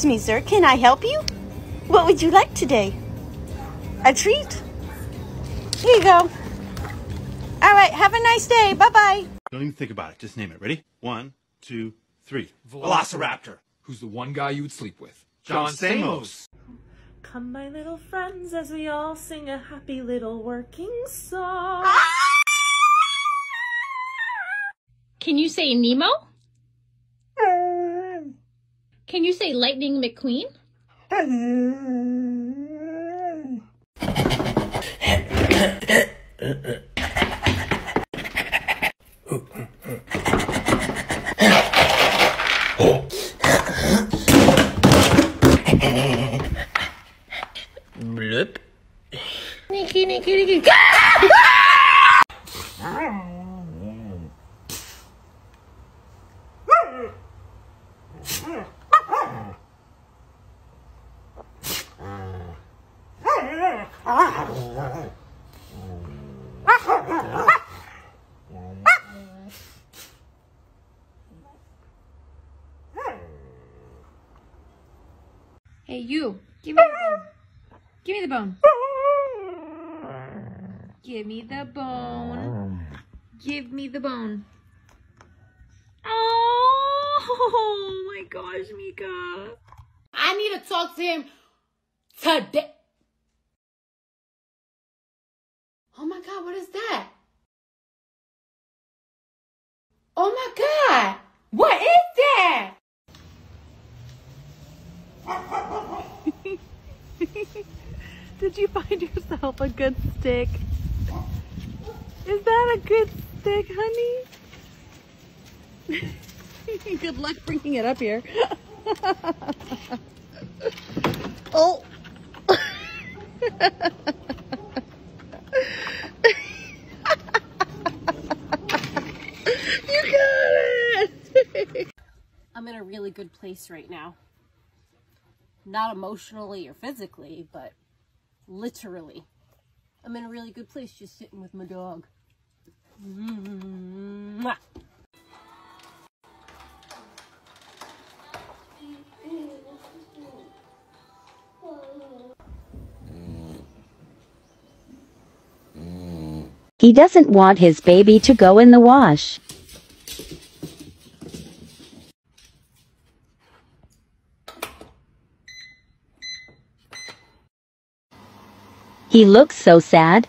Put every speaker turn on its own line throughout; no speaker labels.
Excuse me, sir. Can I help you? What would you like today? A treat? Here you go. All right. Have a nice day. Bye bye.
Don't even think about it. Just name it. Ready? One, two, three.
Velociraptor. Who's the one guy you would sleep with?
John Stamos.
Come, my little friends, as we all sing a happy little working song.
Can you say Nemo? Can you say Lightning McQueen? Hey, you. Give me the bone. Give me the bone. Give me the bone. Give me the bone. Oh my gosh, Mika. I need to talk to him today. Oh my god, what is that? Oh my god, what is that?
Did you find yourself a good stick? Is that a good stick, honey? good luck bringing it up here. oh. you got it.
I'm in a really good place right now. Not emotionally or physically, but literally. I'm in a really good place just sitting with my dog. Mwah.
He doesn't want his baby to go in the wash. He looks so sad.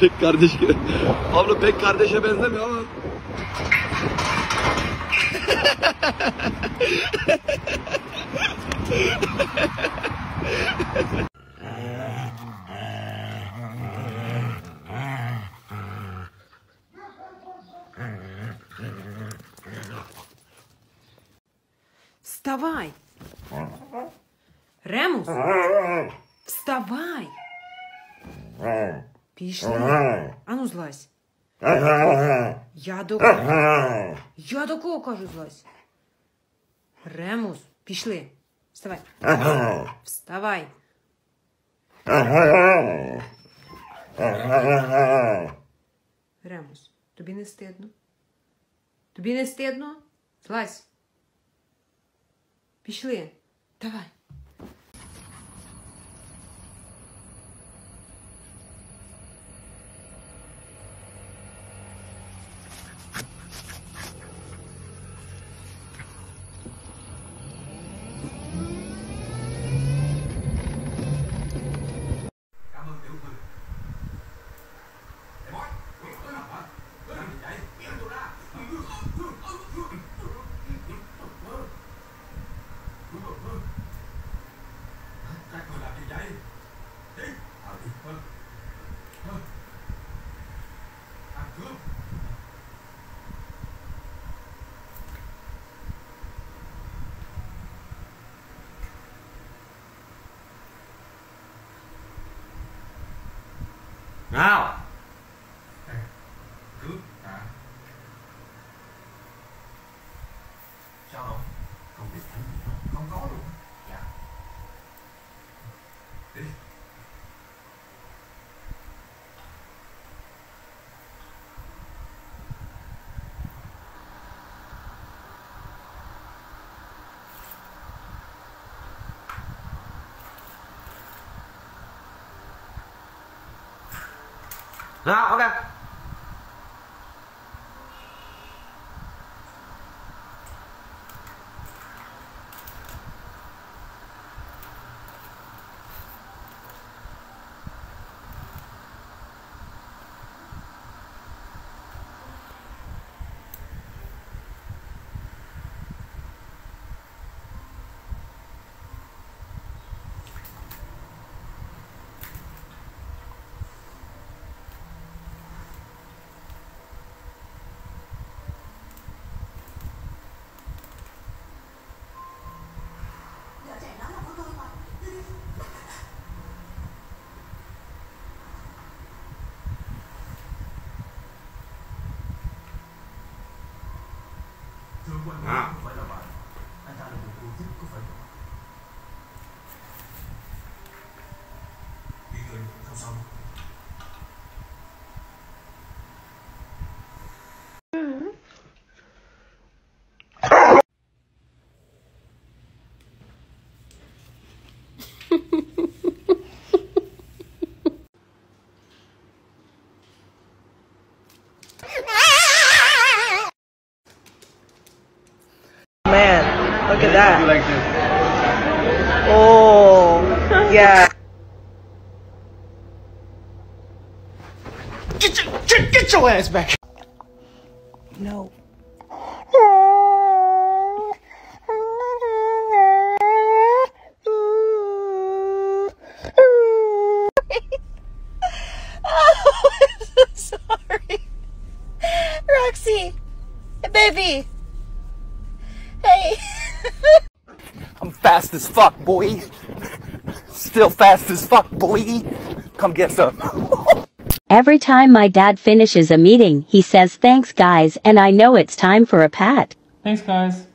Pek kardeş Abla pek kardeşe benzemiyor ama.
Вставай! Ремус! Вставай! Пішли. Ану злазь. Я до? Я до кого кажу злазь? Ремус, пішли. Вставай. Вставай. Ремус, тобі не стидно? Тобі не стидно? Злазь. Пішли. Давай.
Nào.
啊 OK.
à.
Thank you. That.
Like.
Oh, yeah.
Get your, get, get your ass back.
No.
Oh, I'm so sorry. Roxy, baby. Hey.
I'm fast as fuck, boy. Still fast as fuck, boy. Come get some.
Every time my dad finishes a meeting, he says thanks guys and I know it's time for a pat.
Thanks, guys.